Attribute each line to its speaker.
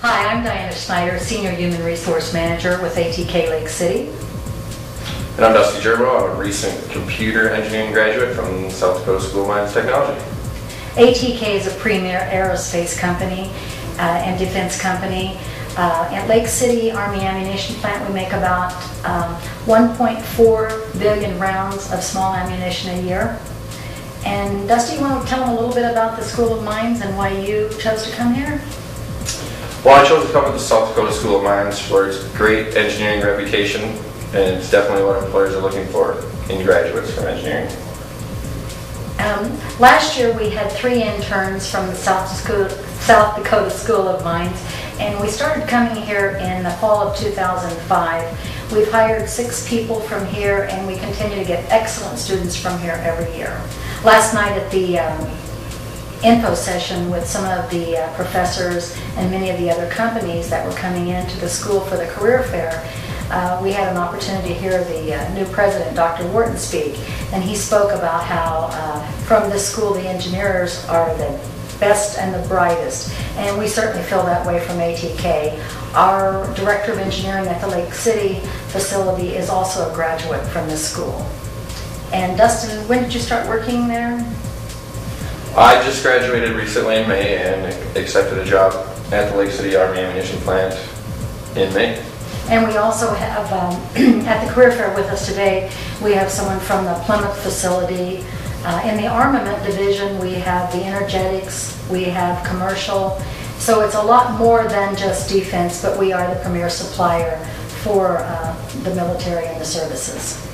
Speaker 1: Hi, I'm Diana Schneider, Senior Human Resource Manager with ATK Lake City.
Speaker 2: And I'm Dusty Gerbo. I'm a recent computer engineering graduate from South Dakota School of Mines Technology.
Speaker 1: ATK is a premier aerospace company uh, and defense company. Uh, At Lake City Army Ammunition Plant, we make about um, 1.4 billion rounds of small ammunition a year. And Dusty, you want to tell them a little bit about the School of Mines and why you chose to come here?
Speaker 2: Well, I chose to come to the South Dakota School of Mines for its great engineering reputation, and it's definitely what employers are looking for in graduates from engineering.
Speaker 1: Um, Last year, we had three interns from the South School- South Dakota School of Mines, and we started coming here in the fall of 2005. We've hired six people from here, and we continue to get excellent students from here every year. Last night at the um, info session with some of the uh, professors and many of the other companies that were coming into the school for the career fair, uh, we had an opportunity to hear the uh, new president, Dr. Wharton, speak, and he spoke about how uh, from this school the engineers are the best and the brightest, and we certainly feel that way from ATK. Our director of engineering at the Lake City facility is also a graduate from this school. And Dustin, when did you start working there?
Speaker 2: I just graduated recently in May and accepted a job at the Lake City Army Ammunition Plant in May.
Speaker 1: And we also have, um, at the career fair with us today, we have someone from the Plymouth facility. Uh, In the armament division, we have the energetics, we have commercial. So it's a lot more than just defense, but we are the premier supplier for uh, the military and the services.